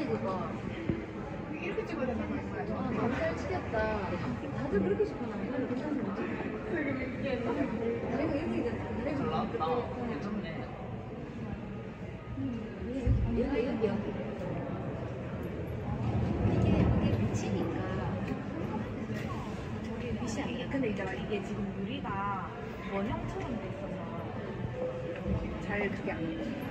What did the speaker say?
네, 그거. 이렇게 찍어야 된다고 했어요. 아 감자를 치겠다. 다들 그렇게 싶어나 이걸 괜찮은 거지 다리가 이렇게 됐어 다리가 이렇게 아, 됐어 괜찮네. 얘가 여기 여기 이게. 이게 미치니까. 저게 빛이 아니야 근데 이제 막 이게 지금 유리가 원형처럼 돼 있어서 잘 그게 안 돼.